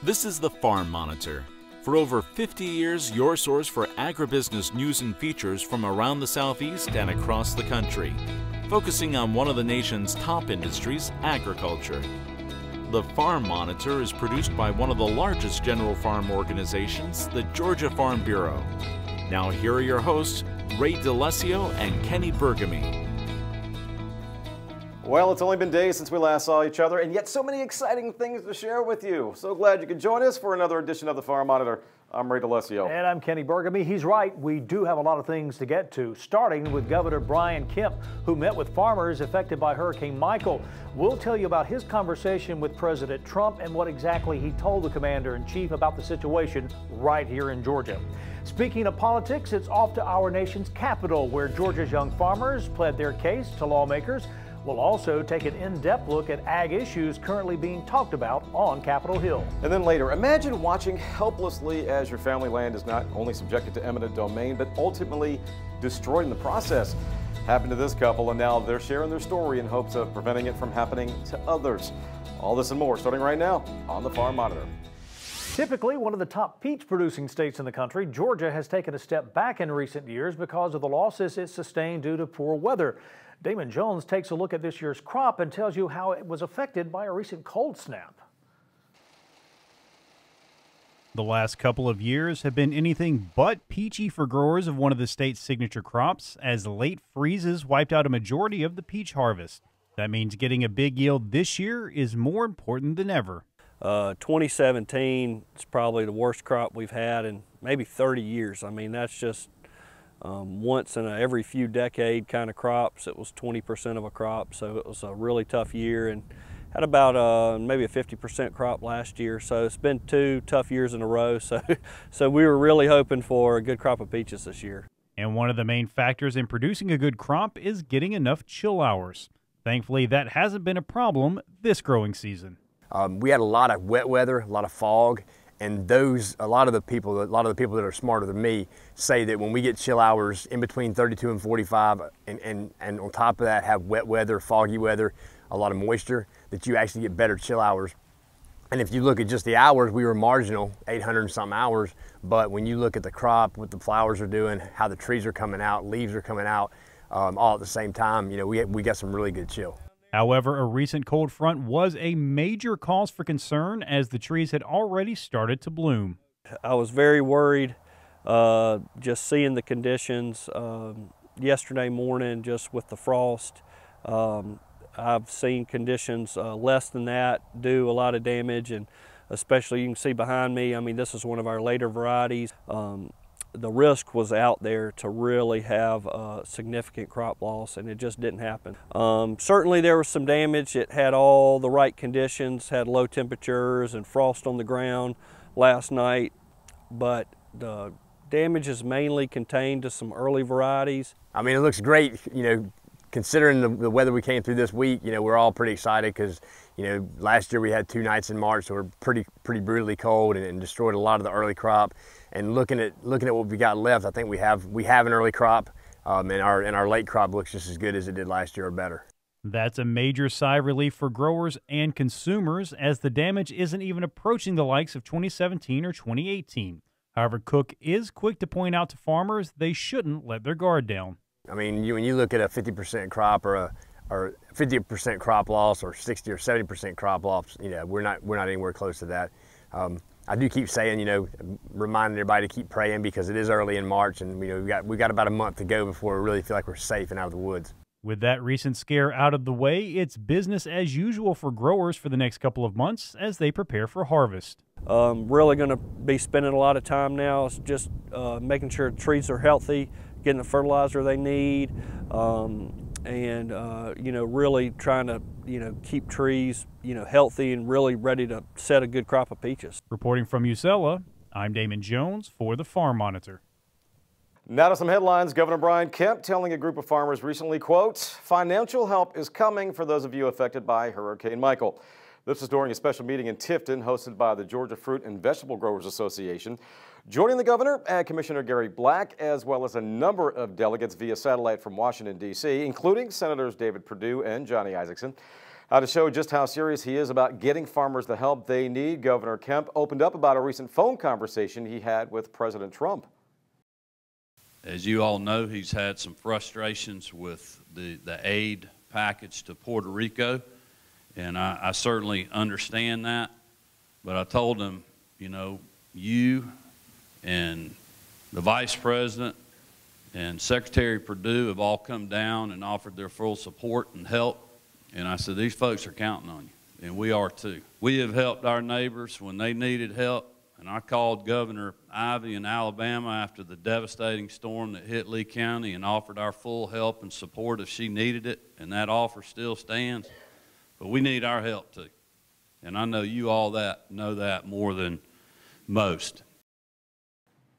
This is the Farm Monitor. For over 50 years, your source for agribusiness news and features from around the Southeast and across the country, focusing on one of the nation's top industries, agriculture. The Farm Monitor is produced by one of the largest general farm organizations, the Georgia Farm Bureau. Now, here are your hosts, Ray D'Alessio and Kenny Burgamy. Well, it's only been days since we last saw each other, and yet so many exciting things to share with you. So glad you could join us for another edition of the Farm Monitor. I'm Ray D'Alessio. And I'm Kenny Burgamy. He's right. We do have a lot of things to get to, starting with Governor Brian Kemp, who met with farmers affected by Hurricane Michael. We'll tell you about his conversation with President Trump and what exactly he told the commander in chief about the situation right here in Georgia. Speaking of politics, it's off to our nation's capital, where Georgia's young farmers pled their case to lawmakers We'll also take an in-depth look at ag issues currently being talked about on Capitol Hill. And then later, imagine watching helplessly as your family land is not only subjected to eminent domain, but ultimately destroyed in the process. Happened to this couple, and now they're sharing their story in hopes of preventing it from happening to others. All this and more starting right now on the Farm Monitor. Typically one of the top peach producing states in the country, Georgia has taken a step back in recent years because of the losses it sustained due to poor weather. Damon Jones takes a look at this year's crop and tells you how it was affected by a recent cold snap. The last couple of years have been anything but peachy for growers of one of the state's signature crops, as late freezes wiped out a majority of the peach harvest. That means getting a big yield this year is more important than ever. Uh, 2017 is probably the worst crop we've had in maybe 30 years. I mean, that's just um, once in a every few decade kind of crops. It was 20% of a crop, so it was a really tough year and had about uh, maybe a 50% crop last year. So it's been two tough years in a row. So, so we were really hoping for a good crop of peaches this year. And one of the main factors in producing a good crop is getting enough chill hours. Thankfully, that hasn't been a problem this growing season. Um, we had a lot of wet weather, a lot of fog, and those, a lot of the people, a lot of the people that are smarter than me say that when we get chill hours in between 32 and 45, and, and, and on top of that have wet weather, foggy weather, a lot of moisture, that you actually get better chill hours. And if you look at just the hours, we were marginal, 800 and some hours. But when you look at the crop, what the flowers are doing, how the trees are coming out, leaves are coming out, um, all at the same time, you know, we, we got some really good chill. However, a recent cold front was a major cause for concern as the trees had already started to bloom. I was very worried uh, just seeing the conditions um, yesterday morning just with the frost. Um, I've seen conditions uh, less than that do a lot of damage and especially you can see behind me, I mean this is one of our later varieties. Um, the risk was out there to really have a significant crop loss and it just didn't happen. Um, certainly there was some damage. It had all the right conditions, had low temperatures and frost on the ground last night, but the damage is mainly contained to some early varieties. I mean, it looks great, you know, considering the, the weather we came through this week, you know, we're all pretty excited because, you know, last year we had two nights in March that were pretty, pretty brutally cold and, and destroyed a lot of the early crop and looking at looking at what we got left, I think we have we have an early crop, um, and our and our late crop looks just as good as it did last year or better. That's a major sigh of relief for growers and consumers, as the damage isn't even approaching the likes of 2017 or 2018. However, Cook is quick to point out to farmers they shouldn't let their guard down. I mean, you, when you look at a 50% crop or a or 50% crop loss or 60 or 70% crop loss, you know, we're not we're not anywhere close to that. Um, I do keep saying, you know, reminding everybody to keep praying because it is early in March and you know we got we got about a month to go before we really feel like we're safe and out of the woods. With that recent scare out of the way, it's business as usual for growers for the next couple of months as they prepare for harvest. Um, really going to be spending a lot of time now just uh, making sure trees are healthy, getting the fertilizer they need, um, and uh, you know really trying to you know keep trees you know healthy and really ready to set a good crop of peaches. Reporting from Usella, I'm Damon Jones for the Farm Monitor. Now to some headlines. Governor Brian Kemp telling a group of farmers recently, quote, financial help is coming for those of you affected by Hurricane Michael. This was during a special meeting in Tifton hosted by the Georgia Fruit and Vegetable Growers Association. Joining the governor, and Commissioner Gary Black, as well as a number of delegates via satellite from Washington, D.C., including Senators David Perdue and Johnny Isakson. Uh, to show just how serious he is about getting farmers the help they need, Governor Kemp opened up about a recent phone conversation he had with President Trump. As you all know, he's had some frustrations with the, the aid package to Puerto Rico, and I, I certainly understand that. But I told him, you know, you and the vice president and Secretary Perdue have all come down and offered their full support and help and I said, These folks are counting on you, and we are too. We have helped our neighbors when they needed help, and I called Governor Ivey in Alabama after the devastating storm that hit Lee County and offered our full help and support if she needed it, and that offer still stands. But we need our help too. And I know you all that know that more than most.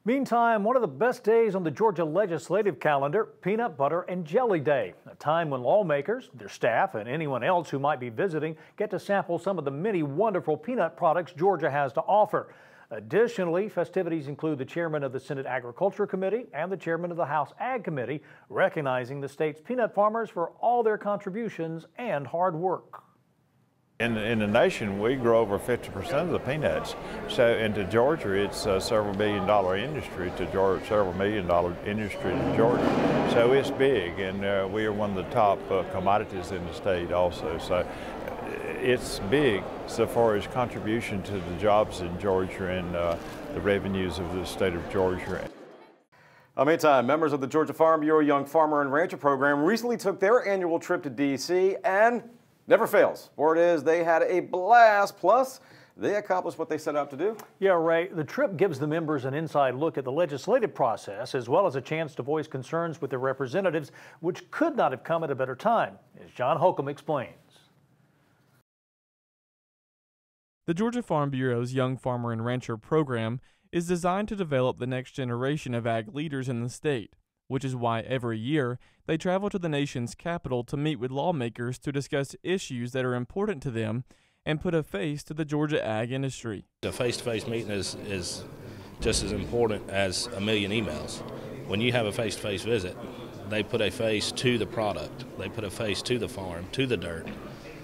Meantime, one of the best days on the Georgia legislative calendar, Peanut Butter and Jelly Day, a time when lawmakers, their staff, and anyone else who might be visiting get to sample some of the many wonderful peanut products Georgia has to offer. Additionally, festivities include the chairman of the Senate Agriculture Committee and the chairman of the House Ag Committee, recognizing the state's peanut farmers for all their contributions and hard work. In, in the nation, we grow over 50% of the peanuts. So, into Georgia, it's a several billion dollar industry to Georgia, several million dollar industry to Georgia. So it's big, and uh, we are one of the top uh, commodities in the state also. So uh, it's big so far as contribution to the jobs in Georgia and uh, the revenues of the state of Georgia. Uh, meantime, members of the Georgia Farm Bureau Young Farmer and Rancher program recently took their annual trip to D.C. and Never fails. Word is they had a blast. Plus, they accomplished what they set out to do. Yeah, Ray, the trip gives the members an inside look at the legislative process as well as a chance to voice concerns with their representatives, which could not have come at a better time, as John Holcomb explains. The Georgia Farm Bureau's Young Farmer and Rancher program is designed to develop the next generation of ag leaders in the state which is why every year they travel to the nation's capital to meet with lawmakers to discuss issues that are important to them and put a face to the Georgia ag industry. A face to face meeting is, is just as important as a million emails. When you have a face to face visit, they put a face to the product, they put a face to the farm, to the dirt.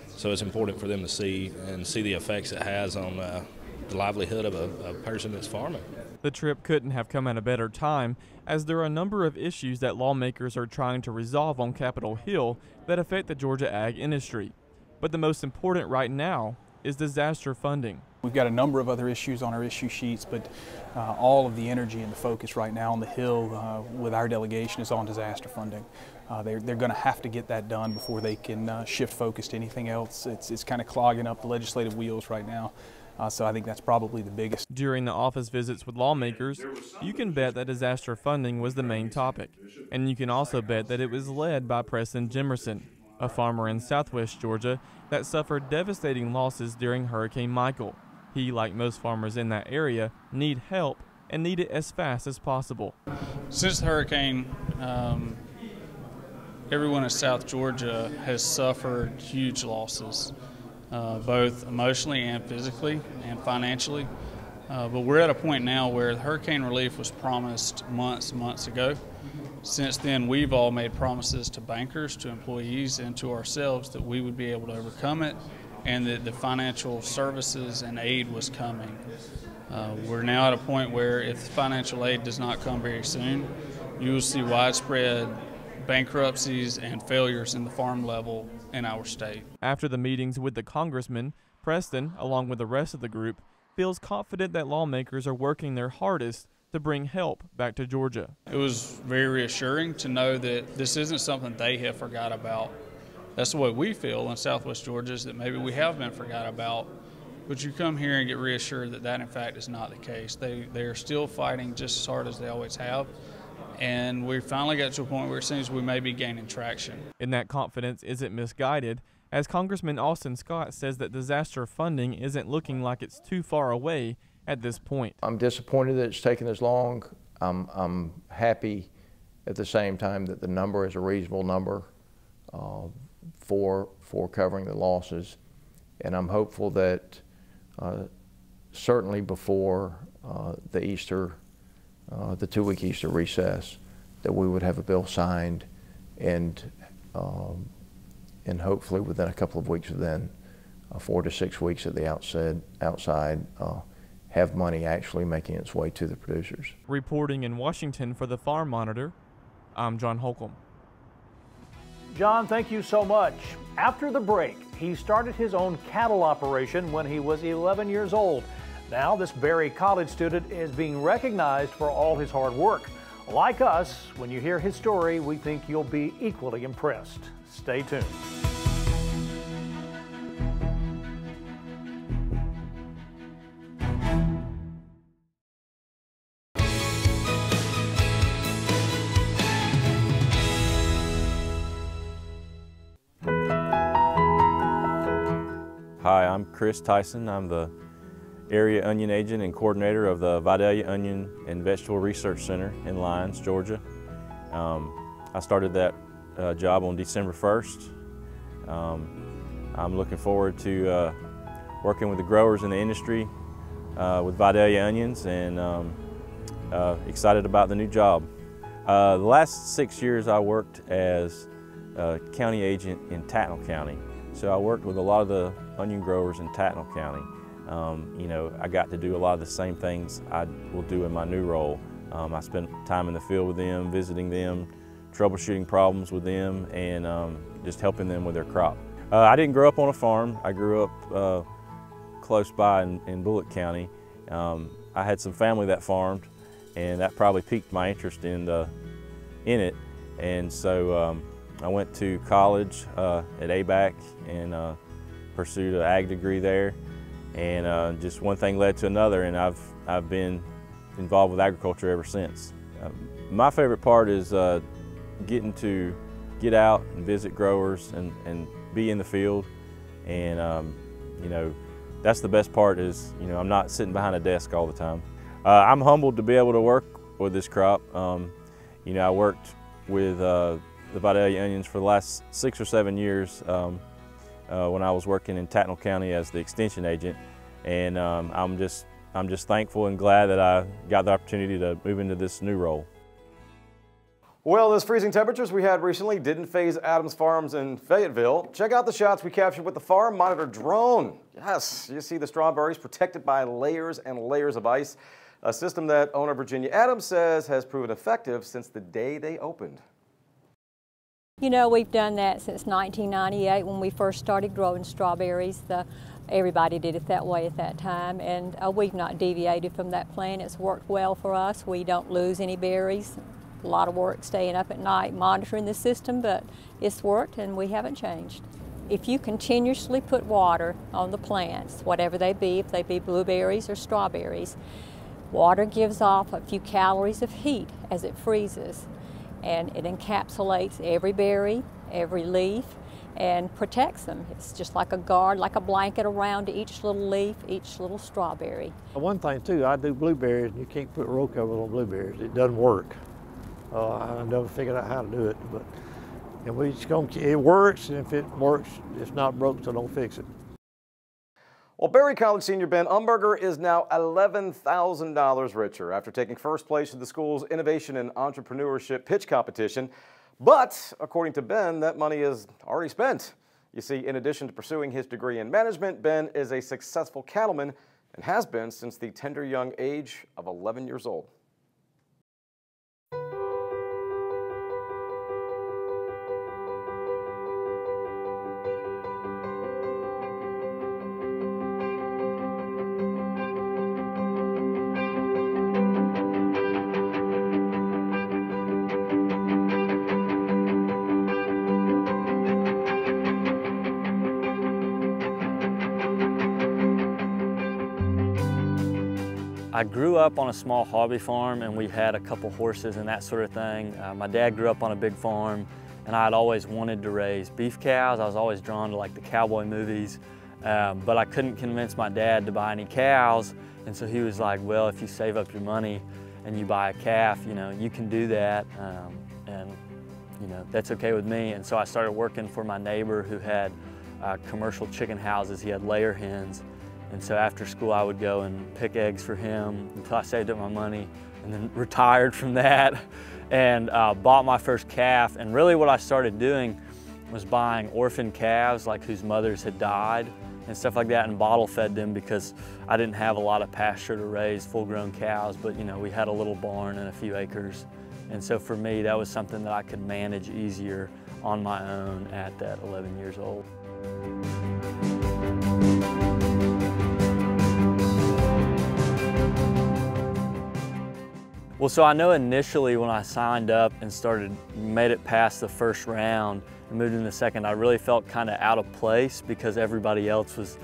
So it's important for them to see and see the effects it has on uh, the livelihood of a, a person that's farming. The trip couldn't have come at a better time, as there are a number of issues that lawmakers are trying to resolve on Capitol Hill that affect the Georgia ag industry. But the most important right now is disaster funding. We've got a number of other issues on our issue sheets, but uh, all of the energy and the focus right now on the Hill uh, with our delegation is on disaster funding. Uh, they're they're going to have to get that done before they can uh, shift focus to anything else. It's, it's kind of clogging up the legislative wheels right now. Uh, so I think that's probably the biggest. During the office visits with lawmakers, you can bet that disaster funding was the main topic. And you can also bet that it was led by Preston Jimerson, a farmer in southwest Georgia that suffered devastating losses during Hurricane Michael. He, like most farmers in that area, need help and need it as fast as possible. Since the hurricane, um, everyone in South Georgia has suffered huge losses uh, both emotionally and physically and financially. Uh, but we're at a point now where hurricane relief was promised months months ago. Since then, we've all made promises to bankers, to employees, and to ourselves that we would be able to overcome it and that the financial services and aid was coming. Uh, we're now at a point where if financial aid does not come very soon, you will see widespread bankruptcies and failures in the farm level in our state. After the meetings with the congressman, Preston, along with the rest of the group, feels confident that lawmakers are working their hardest to bring help back to Georgia. It was very reassuring to know that this isn't something they have forgot about. That's the way we feel in Southwest Georgia is that maybe we have been forgot about. But you come here and get reassured that that in fact is not the case. They they are still fighting just as hard as they always have and we finally got to a point where it seems we may be gaining traction. And that confidence isn't misguided, as Congressman Austin Scott says that disaster funding isn't looking like it's too far away at this point. I'm disappointed that it's taken this long. I'm, I'm happy at the same time that the number is a reasonable number uh, for, for covering the losses. And I'm hopeful that uh, certainly before uh, the Easter uh, the two-week Easter recess, that we would have a bill signed and um, and hopefully within a couple of weeks within uh, four to six weeks at the outside, outside uh, have money actually making its way to the producers. Reporting in Washington for the Farm Monitor, I'm John Holcomb. John, thank you so much. After the break, he started his own cattle operation when he was 11 years old. Now, this Berry College student is being recognized for all his hard work. Like us, when you hear his story, we think you'll be equally impressed. Stay tuned. Hi, I'm Chris Tyson. I'm the area onion agent and coordinator of the Vidalia Onion and Vegetable Research Center in Lyons, Georgia. Um, I started that uh, job on December 1st. Um, I'm looking forward to uh, working with the growers in the industry uh, with Vidalia onions and um, uh, excited about the new job. Uh, the last six years I worked as a county agent in Tattnall County. So I worked with a lot of the onion growers in Tattnall County. Um, you know, I got to do a lot of the same things I will do in my new role. Um, I spent time in the field with them, visiting them, troubleshooting problems with them, and um, just helping them with their crop. Uh, I didn't grow up on a farm. I grew up uh, close by in, in Bulloch County. Um, I had some family that farmed, and that probably piqued my interest in, the, in it. And so um, I went to college uh, at ABAC and uh, pursued an ag degree there. And uh, just one thing led to another, and I've, I've been involved with agriculture ever since. Uh, my favorite part is uh, getting to get out and visit growers and, and be in the field. And, um, you know, that's the best part is, you know, I'm not sitting behind a desk all the time. Uh, I'm humbled to be able to work with this crop. Um, you know, I worked with uh, the Vidalia onions for the last six or seven years um, uh, when I was working in Tattnall County as the extension agent. And um, I'm, just, I'm just thankful and glad that I got the opportunity to move into this new role. Well, those freezing temperatures we had recently didn't faze Adams Farms in Fayetteville. Check out the shots we captured with the Farm Monitor drone. Yes, you see the strawberries protected by layers and layers of ice, a system that owner Virginia Adams says has proven effective since the day they opened. You know, we've done that since 1998 when we first started growing strawberries. The, everybody did it that way at that time, and uh, we've not deviated from that plan. It's worked well for us. We don't lose any berries. A lot of work staying up at night monitoring the system, but it's worked and we haven't changed. If you continuously put water on the plants, whatever they be, if they be blueberries or strawberries, water gives off a few calories of heat as it freezes and it encapsulates every berry, every leaf, and protects them. It's just like a guard, like a blanket around each little leaf, each little strawberry. One thing too, I do blueberries and you can't put roll cover on blueberries. It doesn't work. Uh, I never figured out how to do it, but and we just gonna, it works, and if it works, it's not broke, so don't fix it. Well, Berry College senior Ben Umberger is now $11,000 richer after taking first place in the school's Innovation and Entrepreneurship Pitch Competition. But according to Ben, that money is already spent. You see, in addition to pursuing his degree in management, Ben is a successful cattleman and has been since the tender young age of 11 years old. Grew up on a small hobby farm and we had a couple horses and that sort of thing. Uh, my dad grew up on a big farm and I had always wanted to raise beef cows. I was always drawn to like the cowboy movies, um, but I couldn't convince my dad to buy any cows. And so he was like, well, if you save up your money and you buy a calf, you know, you can do that. Um, and, you know, that's okay with me. And so I started working for my neighbor who had uh, commercial chicken houses. He had layer hens. And so after school, I would go and pick eggs for him until I saved up my money and then retired from that and uh, bought my first calf. And really what I started doing was buying orphan calves, like whose mothers had died and stuff like that, and bottle fed them because I didn't have a lot of pasture to raise full-grown cows, but you know, we had a little barn and a few acres. And so for me, that was something that I could manage easier on my own at that 11 years old. Well, so I know initially when I signed up and started, made it past the first round and moved into the second, I really felt kind of out of place because everybody else was,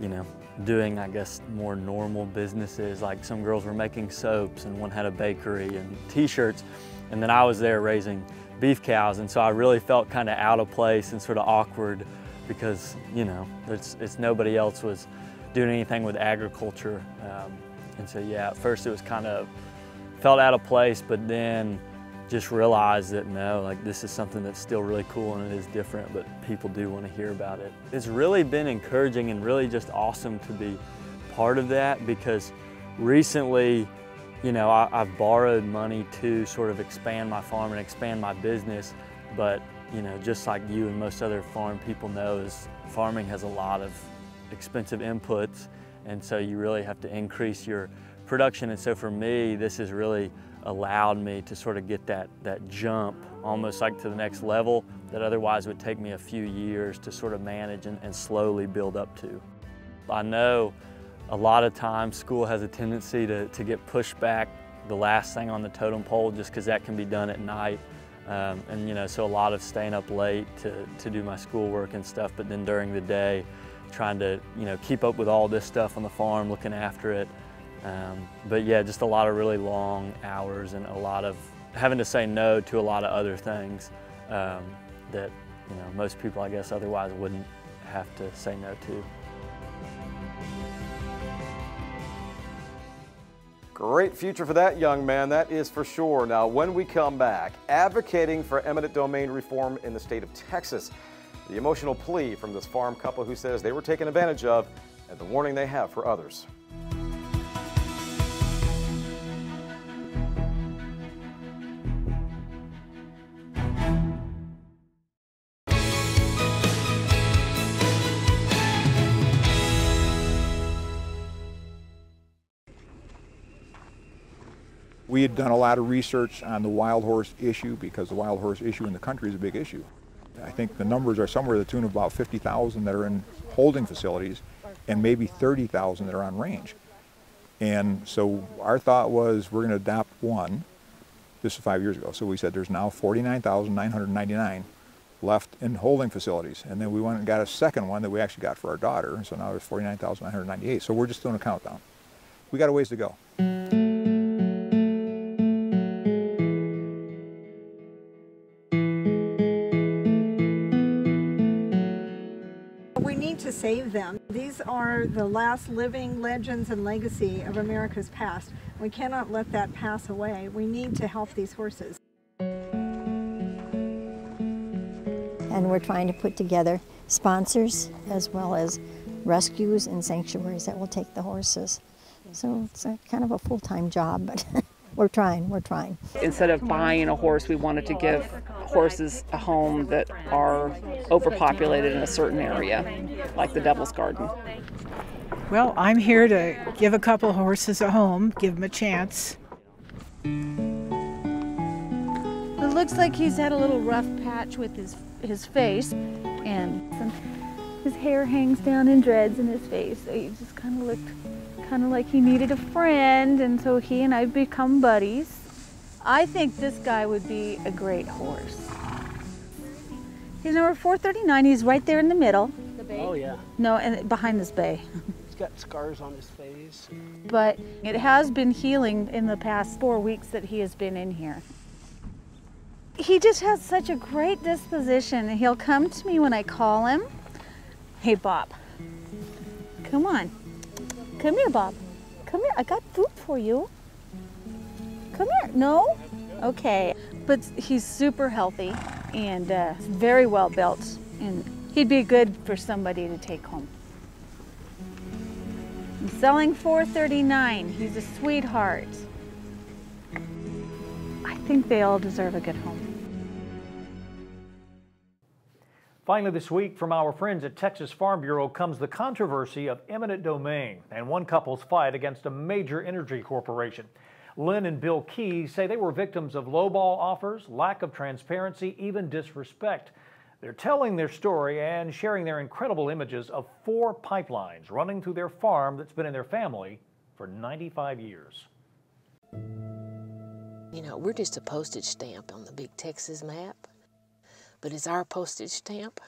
you know, doing, I guess, more normal businesses. Like some girls were making soaps and one had a bakery and t-shirts. And then I was there raising beef cows. And so I really felt kind of out of place and sort of awkward because, you know, it's, it's nobody else was doing anything with agriculture. Um, and so, yeah, at first it was kind of, felt out of place, but then just realized that no, like this is something that's still really cool and it is different, but people do want to hear about it. It's really been encouraging and really just awesome to be part of that because recently, you know, I, have borrowed money to sort of expand my farm and expand my business, but you know, just like you and most other farm people know is farming has a lot of expensive inputs and so you really have to increase your production. And so for me, this has really allowed me to sort of get that, that jump almost like to the next level that otherwise would take me a few years to sort of manage and, and slowly build up to. I know a lot of times school has a tendency to, to get pushed back the last thing on the totem pole just because that can be done at night. Um, and you know, so a lot of staying up late to, to do my schoolwork and stuff, but then during the day, trying to you know keep up with all this stuff on the farm, looking after it, um, but yeah, just a lot of really long hours and a lot of having to say no to a lot of other things um, that you know most people I guess otherwise wouldn't have to say no to. Great future for that young man, that is for sure. Now, when we come back, advocating for eminent domain reform in the state of Texas. The emotional plea from this farm couple who says they were taken advantage of and the warning they have for others. We had done a lot of research on the wild horse issue because the wild horse issue in the country is a big issue. I think the numbers are somewhere to the tune of about 50,000 that are in holding facilities and maybe 30,000 that are on range. And so our thought was we're going to adopt one. This is five years ago. So we said there's now 49,999 left in holding facilities. And then we went and got a second one that we actually got for our daughter. So now there's 49,998. So we're just doing a countdown. We got a ways to go. Save them. These are the last living legends and legacy of America's past. We cannot let that pass away. We need to help these horses. And we're trying to put together sponsors as well as rescues and sanctuaries that will take the horses. So it's a kind of a full-time job, but we're trying, we're trying. Instead of buying a horse, we wanted to give horses a home that are overpopulated in a certain area, like the Devil's Garden. Well, I'm here to give a couple horses a home, give them a chance. It looks like he's had a little rough patch with his his face, and some, his hair hangs down in dreads in his face. So he just kind of looked kind of like he needed a friend, and so he and I become buddies. I think this guy would be a great horse. He's number 439. He's right there in the middle. The bay? Oh, yeah. No, and behind this bay. He's got scars on his face. But it has been healing in the past four weeks that he has been in here. He just has such a great disposition. He'll come to me when I call him. Hey, Bob, come on. Come here, Bob. Come here. I got food for you. Come here. No? Okay. But he's super healthy and uh, very well built. And he'd be good for somebody to take home. I'm selling 439. He's a sweetheart. I think they all deserve a good home. Finally, this week, from our friends at Texas Farm Bureau comes the controversy of eminent domain and one couple's fight against a major energy corporation. Lynn and Bill Key say they were victims of lowball offers, lack of transparency, even disrespect. They're telling their story and sharing their incredible images of four pipelines running through their farm that's been in their family for 95 years. You know, we're just a postage stamp on the big Texas map, but it's our postage stamp.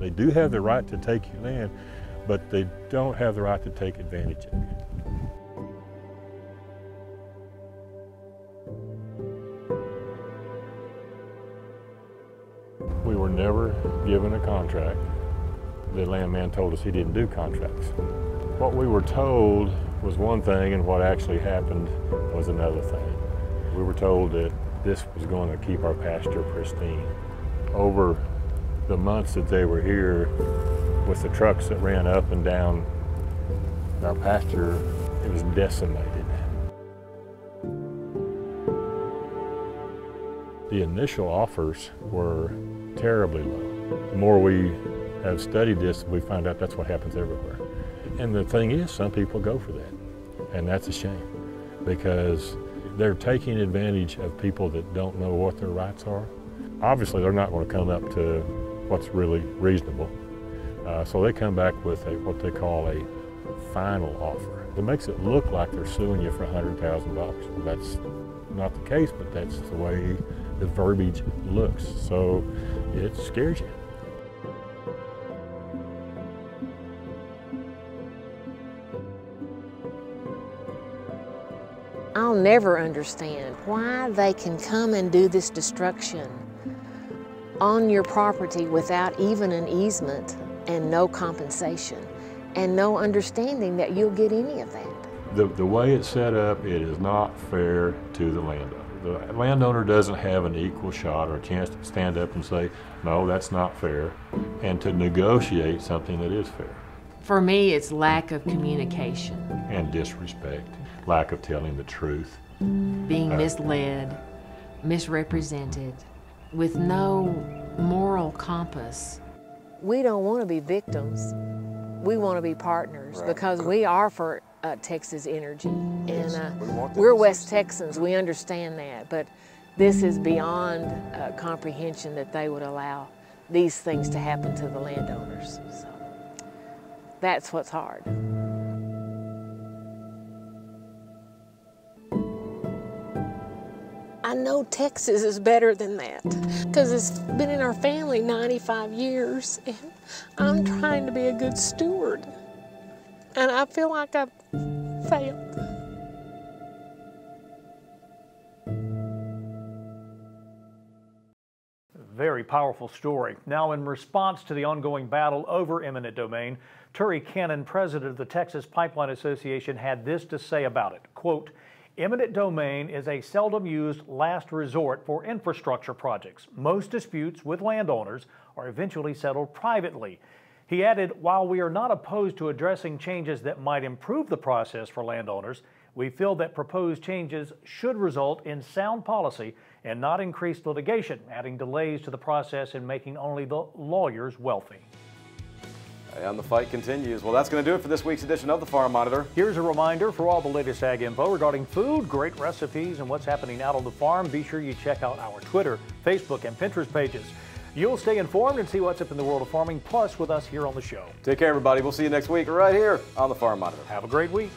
They do have the right to take your land, but they don't have the right to take advantage of it. We were never given a contract. The landman told us he didn't do contracts. What we were told was one thing and what actually happened was another thing. We were told that this was going to keep our pasture pristine. Over the months that they were here with the trucks that ran up and down our pasture, it was decimated. The initial offers were terribly low. The more we have studied this, we find out that's what happens everywhere. And the thing is, some people go for that. And that's a shame because they're taking advantage of people that don't know what their rights are. Obviously, they're not going to come up to what's really reasonable. Uh, so they come back with a, what they call a final offer. It makes it look like they're suing you for $100,000. Well, that's not the case, but that's the way the verbiage looks. So it scares you. I'll never understand why they can come and do this destruction on your property without even an easement and no compensation and no understanding that you'll get any of that. The, the way it's set up, it is not fair to the landowner. The landowner doesn't have an equal shot or a chance to stand up and say, no, that's not fair, and to negotiate something that is fair. For me, it's lack of communication. And disrespect, lack of telling the truth. Being Uh, misled, misrepresented, with no moral compass. We don't want to be victims. We want to be partners Right. because we are for uh, Texas Energy. Yes, and we uh, want that we're West Texans. We understand that. But this is beyond uh, comprehension that they would allow these things to happen to the landowners. So that's what's hard. Know Texas is better than that because it's been in our family 95 years and I'm trying to be a good steward. And I feel like I've failed. Very powerful story. Now, in response to the ongoing battle over eminent domain, Thure Cannon, president of the Texas Pipeline Association, had this to say about it. Quote, Eminent domain is a seldom used last resort for infrastructure projects. Most disputes with landowners are eventually settled privately. He added, while we are not opposed to addressing changes that might improve the process for landowners, we feel that proposed changes should result in sound policy and not increased litigation, adding delays to the process and making only the lawyers wealthy. And the fight continues. Well, that's going to do it for this week's edition of the Farm Monitor. Here's a reminder for all the latest ag info regarding food, great recipes, and what's happening out on the farm. Be sure you check out our Twitter, Facebook, and Pinterest pages. You'll stay informed and see what's up in the world of farming, plus with us here on the show. Take care, everybody. We'll see you next week right here on the Farm Monitor. Have a great week.